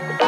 time.